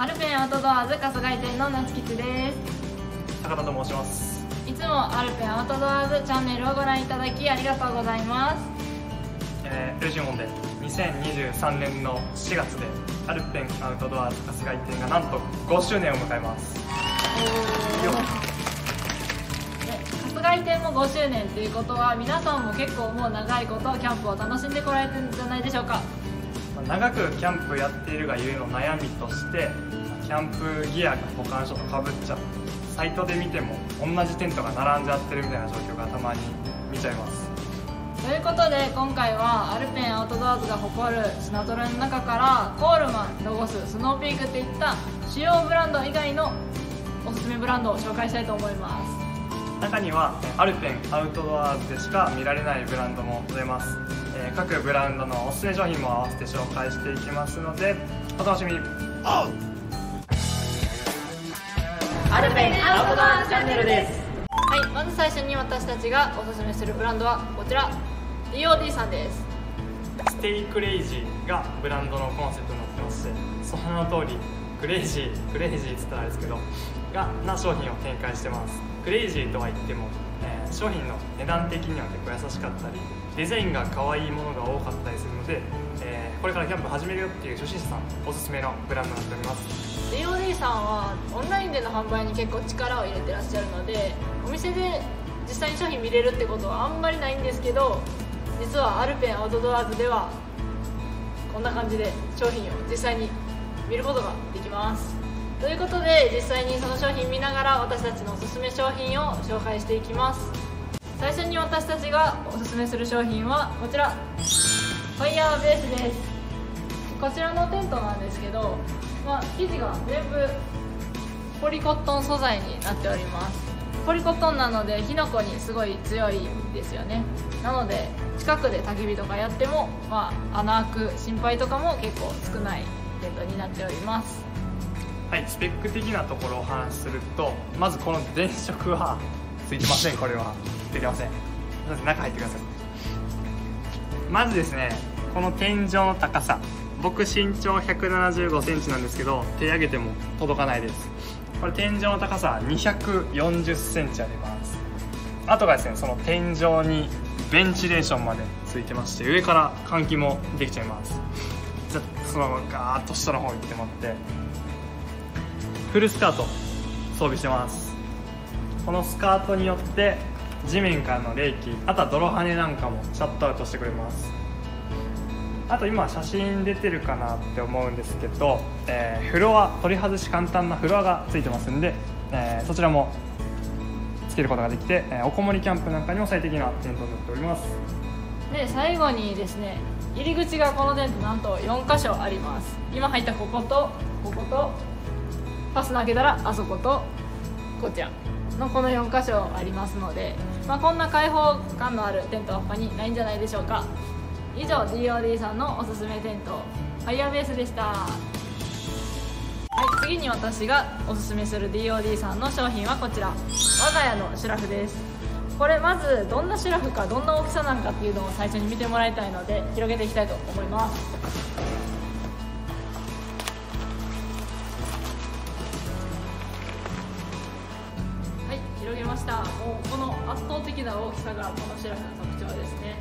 アルペンアウトドアーズ春日井店の夏吉です。高田と申します。いつもアルペンアウトドアーズチャンネルをご覧いただきありがとうございます。えー、ルジモンで2023年の4月でアルペンアウトドアーズ春日井店がなんと5周年を迎えます。よで春日井店も5周年ということは皆さんも結構もう長いことキャンプを楽しんでこられてるんじゃないでしょうか長くキャンプやっているがゆえの悩みとしてキャンプギアが保管書とかぶっちゃうサイトで見ても同じテントが並んじゃってるみたいな状況がたまに見ちゃいます。ということで今回はアルペンアウトドアーズが誇る品揃えの中からコールマンロゴススノーピークっていった主要ブランド以外のおすすめブランドを紹介したいと思います。中にはアルペンアウトドアーズでしか見られないブランドもございます、えー各ブランドのおすすめ商品も合わせて紹介していきますのでお楽しみに。アルペンアウトドアチャンネルです。はいまず最初に私たちがおすすめするブランドはこちら。DOD さんです。 stay crazy がブランドのコンセプトになってましてその名の通りクレイジークレイジーって言ったらあれですけどがな商品を展開してます。クレイジーとは言っても、えー商品の値段的には結構優しかったりデザインが可愛いものが多かったりするので、えーこれからキャンプ始めるよっていう初心者さんおすすめのブランドになっております。DOD さんはオンラインでの販売に結構力を入れてらっしゃるのでお店で実際に商品見れるってことはあんまりないんですけど実はアルペンアウトドアーズではこんな感じで商品を実際に見ることができます。ということで実際にその商品見ながら私たちのおすすめ商品を紹介していきます。最初に私たちがおすすめする商品はこちら。ファイヤーベースです。こちらのテントなんですけど、まあ、生地が全部ポリコットン素材になっております。ポリコットンなので火の粉にすごい強いんですよね。なので近くで焚き火とかやっても、まあ、穴開く心配とかも結構少ないテントになっております。はいスペック的なところをお話しするとまずこの電飾はついてませんこれは。すいません。中入ってください。まずですねこの天井の高さ。僕身長1 7 5センチなんですけど手上げても届かないです。これ天井の高さ2 4 0センチあります。あとがですねその天井にベンチレーションまでついてまして上から換気もできちゃいます。じゃあそのままガーッと下の方行ってもらってフルスカート装備してます。このスカートによって地面からの冷気あとは泥跳ねなんかもシャットアウトしてくれます。あと今写真出てるかなって思うんですけど、えーフロア取り外し簡単なフロアがついてますんで、えーそちらもつけることができて、えおこもりキャンプなんかにも最適なテントになっております。で最後にですね入り口がこのテントなんと4箇所あります。今入ったこことこことファスナー開けたらあそことこちら。のこの4箇所ありますので、まあ、こんな開放感のあるテントは他にないんじゃないでしょうか。以上 DOD さんのおすすめテントファイヤーベースでした。はい次に私がおすすめする DOD さんの商品はこちら。我が家のシュラフです。これまずどんなシュラフかどんな大きさなんかっていうのを最初に見てもらいたいので広げていきたいと思います。もうこの圧倒的な大きさがこのシラフの特徴ですね。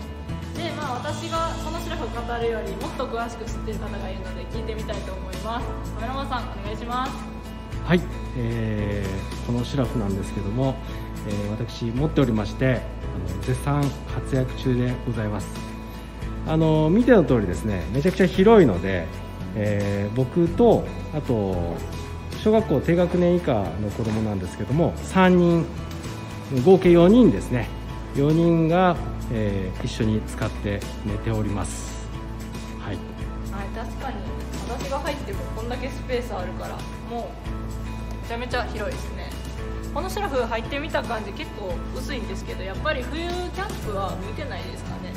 でまあ私がこのシラフを語るよりもっと詳しく知ってる方がいるので聞いてみたいと思います。カメラマンさんお願いします。はい、えーこのシラフなんですけども、えー私持っておりましてあの絶賛活躍中でございます。あの見ての通りですねめちゃくちゃ広いので、えー僕とあと小学校低学年以下の子供なんですけども3人合計4人ですね。4人が、えー一緒に使って寝ております。はい。はい確かに。私が入ってもこんだけスペースあるからもうめちゃめちゃ広いですね。このシュラフ入ってみた感じ結構薄いんですけどやっぱり冬キャンプは向いてないですかね。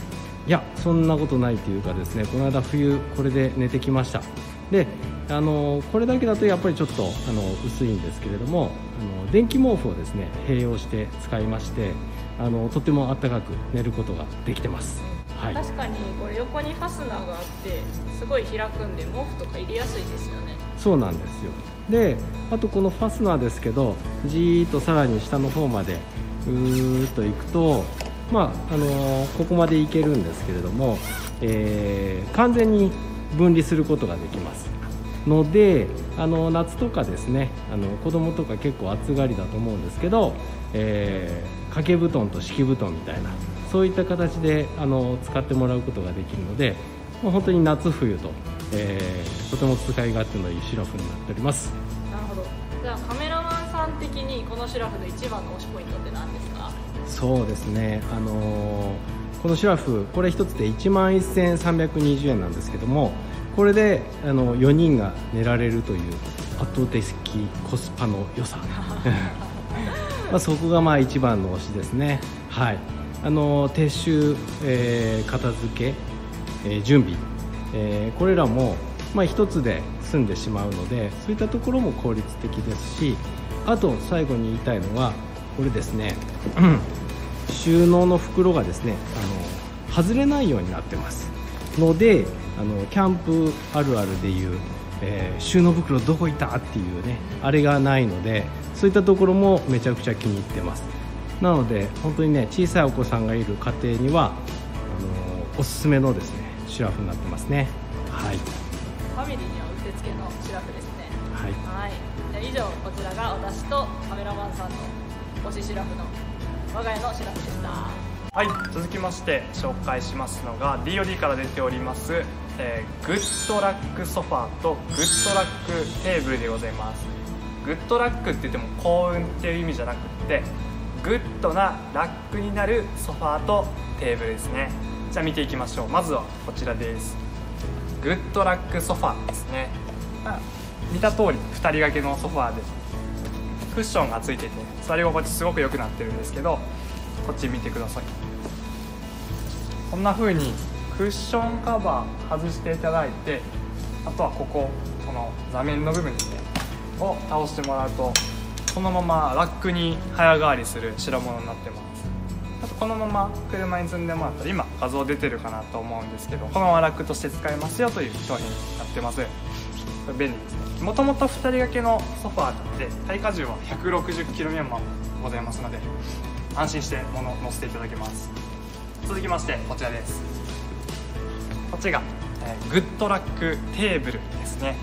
いやそんなことないというかですね。この間冬これで寝てきましたであのこれだけだとやっぱりちょっとあの薄いんですけれどもあの電気毛布をですね併用して使いましてあのとても暖かく寝ることができてます。はい。確かにこれ横にファスナーがあってすごい開くんで毛布とか入れやすいですよね。そうなんですよ。であとこのファスナーですけどじーっとさらに下の方までうーっと行くとまああのーここまで行けるんですけれども、えー完全に分離することができます。のであの夏とかですねあの子供とか結構暑がりだと思うんですけど、えー掛け布団と敷布団みたいなそういった形であの使ってもらうことができるのでもう本当に夏冬と、えーとても使い勝手のいいシラフになっております。なるほど。じゃあカメラマンさん的にこのシュラフの一番の推しポイントって何ですか？そうですね。あのーこのシラフこれ一つで1万1320円なんですけどもこれであの4人が寝られるという圧倒的コスパの良さ。まあそこがまあ一番の推しですね。はい。あの撤収、えー片付け、えー準備、えーこれらもまあ一つで済んでしまうのでそういったところも効率的ですしあと最後に言いたいのはこれですね収納の袋がですねあの外れないようになってます。のであのキャンプあるあるでいう、えー収納袋どこ行ったっていうねあれがないのでそういったところもめちゃくちゃ気に入ってます。なので本当にね小さいお子さんがいる家庭にはあのおすすめのですねシュラフになってますね。はい。ファミリーにはうってつけのシュラフですね。はい。はい。じゃあ以上こちらが私とカメラマンさんの推しシュラフの我が家のシュラフでした。はい続きまして紹介しますのが DOD から出ております、えーグッドラックソファーとグッドラックテーブルでございます。グッドラックって言っても幸運っていう意味じゃなくってグッドなラックになるソファーとテーブルですね。じゃあ見ていきましょう。まずはこちらです。グッドラックソファーですね。まあ見た通り2人掛けのソファーでクッションがついてて座り心地すごく良くなってるんですけどこっち見てください。こんな風にクッションカバー外していただいてあとはこここの座面の部分ですねを倒してもらうとこのままラックに早変わりする代物になってます。あとこのまま車に積んでもらったら今画像出てるかなと思うんですけどこのままラックとして使えますよという商品になってます。便利です。もともと2人掛けのソファーで耐荷重は 160kg もございますので安心して物を乗せていただけます。続きましてこちらです。こっちが、えーグッドラックテーブルですね。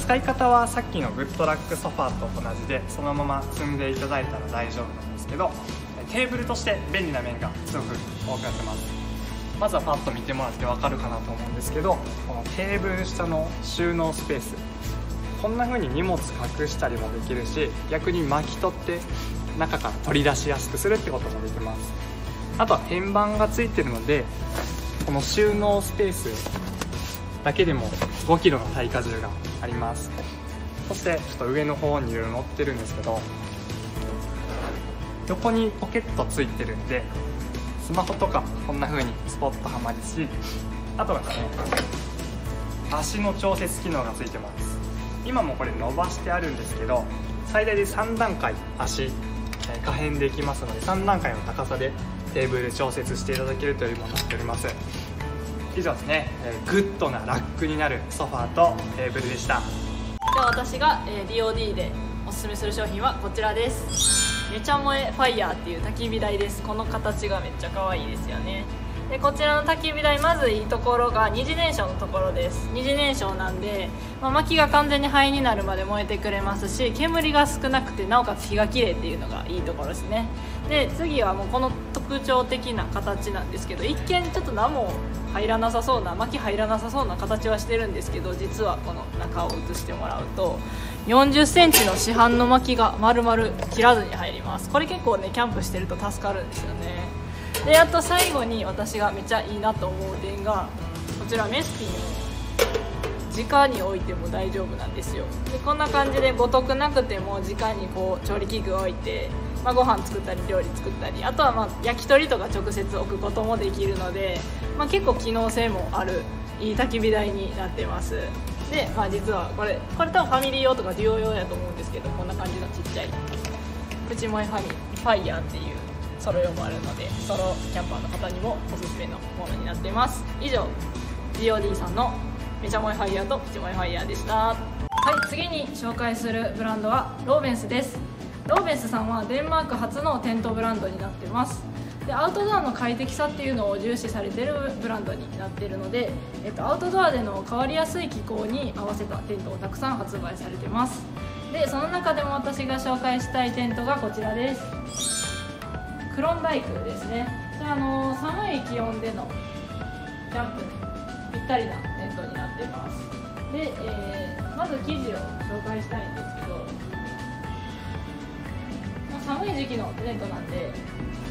使い方はさっきのグッドラックソファーと同じでそのまま積んでいただいたら大丈夫なんですけどテーブルとして便利な面がすごく多くなってます。まずはパッと見てもらって分かるかなと思うんですけどこのテーブル下の収納スペース。こんな風に荷物隠したりもできるし逆に巻き取って中から取り出しやすくするってこともできます。あとは天板がついてるのでこの収納スペースだけでも 5kg の耐荷重があります。そしてちょっと上の方にいろいろ載ってるんですけど横にポケットついてるんでスマホとかこんな風にスポッとはまるしあとはですね足の調節機能がついてます。今もこれ伸ばしてあるんですけど最大で3段階足可変できますので3段階の高さでテーブル調節していただけるというものになっております。以上ですね、えーグッドなラックになるソファーとテーブルでした。では私が、えー DOD でおすすめする商品はこちらです。めちゃ萌えファイヤーっていう焚き火台です。この形がめっちゃ可愛いですよね。でこちらの焚き火台まずいいところが二次燃焼のところです。二次燃焼なんで、まあ薪が完全に灰になるまで燃えてくれますし煙が少なくてなおかつ火が綺麗っていうのがいいところですね。で次はもうこの特徴的な形なんですけど一見ちょっと何も入らなさそうな薪入らなさそうな形はしてるんですけど実はこの中を映してもらうと4 0センチの市販の薪が丸々切らずに入ります。これ結構ねキャンプしてると助かるんですよね。であと最後に私がめっちゃいいなと思う点がこちらメスティン直に置いても大丈夫なんですよ。でこんな感じでごとくなくても直にこう調理器具を置いて、まあ、ご飯作ったり料理作ったりあとはまあ焼き鳥とか直接置くこともできるので、まあ、結構機能性もあるいい焚き火台になってます。で、まあ、実はこれこれ多分ファミリー用とかデュオ用やと思うんですけどこんな感じのちっちゃいプチモエファミファイヤーっていうソロ用もあるのでソロキャンパーの方にもおすすめのものになっています。以上 DOD さんのめちゃモエファイヤーとプチモエファイヤーでした。はい次に紹介するブランドはローベンスです。ローベンスさんはデンマーク発のテントブランドになってます。でアウトドアの快適さっていうのを重視されてるブランドになってるので、えっと、アウトドアでの変わりやすい気候に合わせたテントをたくさん発売されてます。でその中でも私が紹介したいテントがこちらです。クロンダイクですね。じゃあ、の寒い気温でのキャンプにぴったりなテントになってます。で、えーまず生地を紹介したいんですけど、まあ、寒い時期のテントなんで、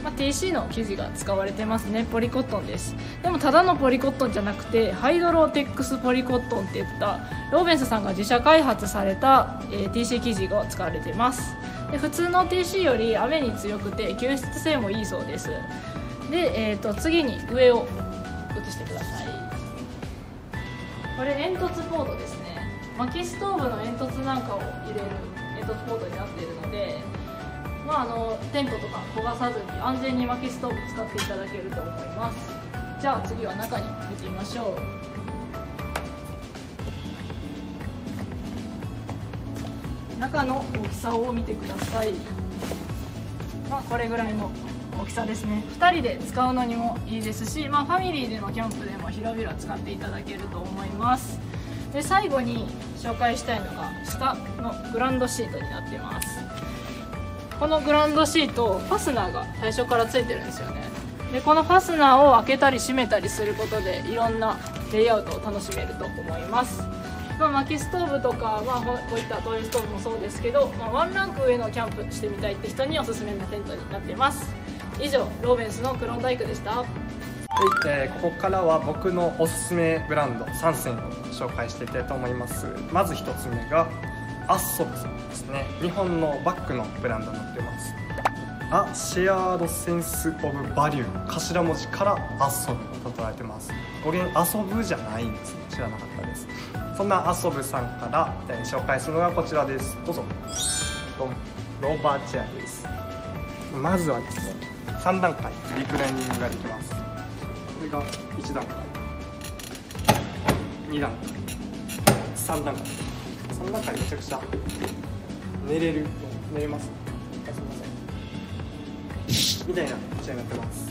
まあ、TC の生地が使われてますね。ポリコットンです。でもただのポリコットンじゃなくてハイドロテックスポリコットンっていったローベンスさんが自社開発された、えー TC 生地が使われてます。で普通の TC より雨に強くて吸湿性もいいそうです。で、えー、と次に上を映してください。これ煙突ポートですね。薪ストーブの煙突なんかを入れる煙突ポートになっているのでまああのテントとか焦がさずに安全に薪ストーブ使っていただけると思います。じゃあ次は中に見てみましょう。中の大きさを見てください。まあこれぐらいの大きさですね。2人で使うのにもいいですし、まあ、ファミリーでのキャンプでも広々使っていただけると思います。で最後に紹介したいのが下のグランドシートになってます。このグランドシートファスナーが最初からついてるんですよね。でこのファスナーを開けたり閉めたりすることでいろんなレイアウトを楽しめると思います。まあ、薪ストーブとか、まあ、こういった灯油ストーブもそうですけど、まあ、ワンランク上のキャンプしてみたいって人におすすめのテントになっています。以上ローベンスのクロンダイクでした。はい、えーここからは僕のおすすめブランド3選を紹介していきたいと思います。まず1つ目がアッソブですね。日本のバッグのブランドになってます。アシェアードセンス・オブ・バリュー頭文字からアッソブと捉えてます。語源遊ぶじゃないんですね。知らなかったです。そんなアッソブさんから、えー紹介するのがこちらです。どうぞ。ドンローバーチェアです。まずはですね3段階。リクライニングができます。これが1段階。2段階。3段階。3段階めちゃくちゃ。寝れる。寝れます。あすいません。みたいな試合になってます。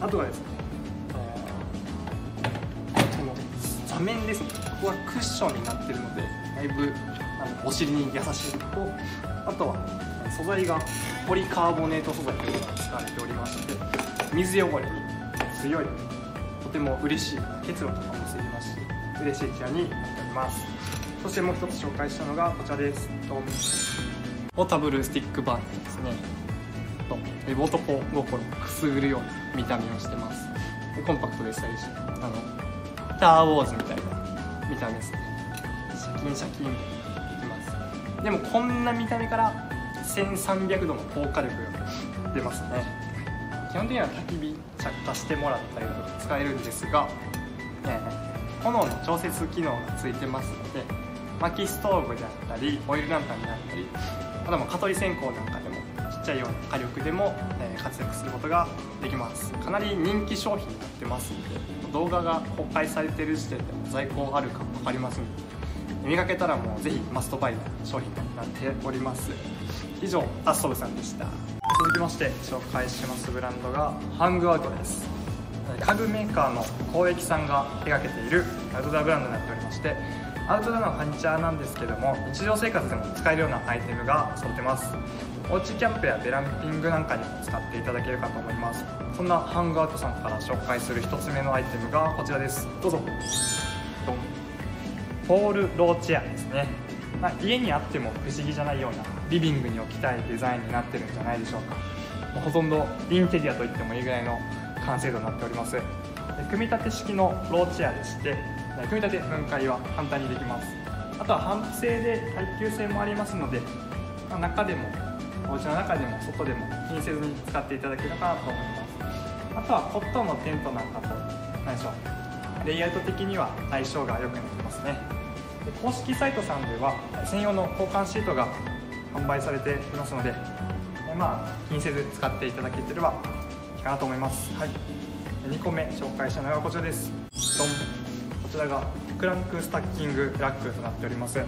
あとはですね座面です。ねここはクッションになってるのでだいぶあのお尻に優しいのとあとは素材がポリカーボネート素材というのが使われておりまして水汚れに強いとても嬉しい結露とかも防ぎますし嬉しいチアになっておりますそしてもう一つ紹介したのがこちらですポータブルスティックバーナーですねと男心くすぐるような見た目をしてますコンパクトでしたりしあの「ター・ウォーズ」みたいな見た目ですね。シャキンシャキンといきます。でもこんな見た目から1300度の効果力が出ますね。基本的には焚き火着火してもらったりとか使えるんですが、え炎の調節機能がついてますので薪ストーブであったりオイルランタンであったりあとはも蚊取り線香なんかでもちっちゃいような火力でも、えー活躍することができます。かなり人気商品になってますので。動画が公開されてる時点でも在庫あるか分かりますので見かけたらもうぜひマストバイな商品となっております。以上アストブさんでした。続きまして紹介しますブランドがハングアウトです。家具メーカーの公益さんが手掛けているアウトドアブランドになっておりましてアウトドアのファニチャーなんですけども日常生活でも使えるようなアイテムが揃ってます。おうちキャンプやベランピングなんかにも使っていただけるかと思います。そんなハングアウトさんから紹介する1つ目のアイテムがこちらです。どうぞ。ドン。ポールローチェアですね、まあ、家にあっても不思議じゃないようなリビングに置きたいデザインになってるんじゃないでしょうか。もうほとんどインテリアといってもいいぐらいの完成度になっております。で組み立て式のローチェアでして組み立て分解は簡単にできます。あとは反布製で耐久性もありますので、まあ中でもお家の中でも外でも気にせずに使っていただけるかなと思います。あとはコットンのテントなんかと何でしょう。レイアウト的には相性が良くなってますね。で公式サイトさんでは専用の交換シートが販売されていますのでえまあ気にせず使っていただけてればいいかなと思います。はい。2個目紹介したのがこちらです。ドン。こちらがクランクスタッキングラックとなっております。こ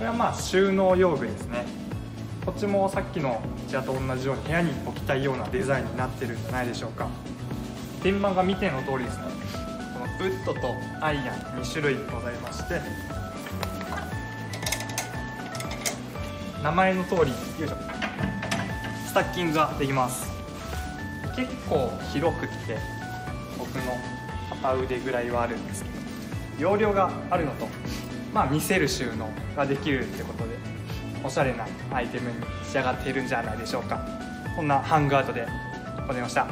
れはまあ収納用具ですね。こっちもさっきのこちらと同じように部屋に置きたいようなデザインになってるんじゃないでしょうか。天板が見ての通りですね。このウッドとアイアン2種類ございまして名前の通りよいしょ。スタッキングができます。結構広くて僕の片腕ぐらいはあるんですけど容量があるのとまあ見せる収納ができるってことで。おしゃれなアイテムに仕上がっているんじゃないでしょうか。こんなハングアウトでございました。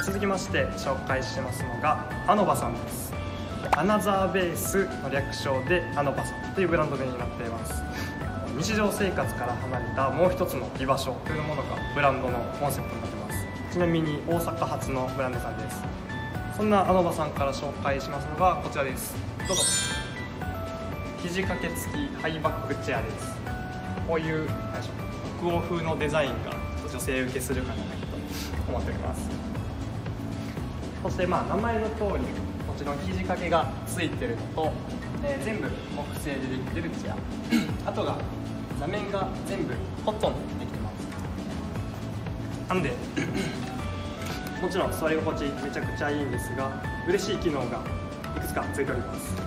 え続きまして紹介しますのがアノバさんです。アナザーベースの略称でアノバさんというブランド名になっています。日常生活から離れたもう一つの居場所というものがブランドのコンセプトになってます。ちなみに大阪発のブランドさんです。そんなアノバさんから紹介しますのがこちらです。どうぞ。肘掛け付きハイバックチェアです。こういう何でしょう北欧風のデザインが女性受けするかなと思っております。そしてまあ名前の通りもちろん肘掛けがついてるのと、えー全部木製でできてるチェア。あとが座面が全部コットンでできてます。なのでもちろん座り心地めちゃくちゃいいんですが嬉しい機能がいくつかついております。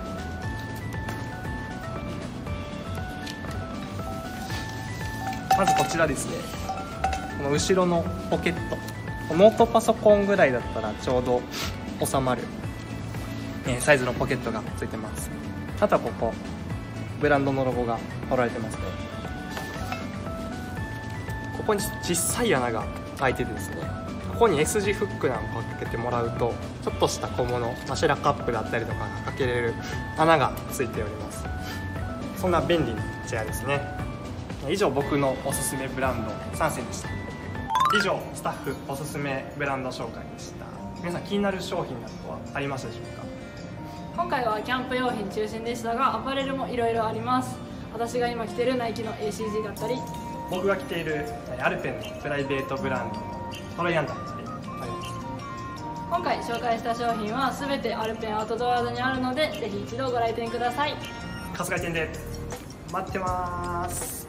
まずこちらですね。この後ろのポケット。ノートパソコンぐらいだったらちょうど収まる、えーサイズのポケットがついてます。あとはここブランドのロゴが貼られてますね。ここに小さい穴が開いててですね。ここに S 字フックなんかをかけてもらうとちょっとした小物マシラカップだったりとかがかけれる穴がついております。そんな便利なチェアですね。以上僕のおすすめブランド3選でした。以上スタッフおすすめブランド紹介でした。皆さん気になる商品などはありましたでしょうか？今回はキャンプ用品中心でしたがアパレルもいろいろあります。私が今着てるナイキの ACG だったり。僕が着ているえーアルペンのプライベートブランドのトロイアンダーだったりあります今回紹介した商品は全てアルペンアウトドアーズにあるのでぜひ一度ご来店ください。春日井店で。待ってます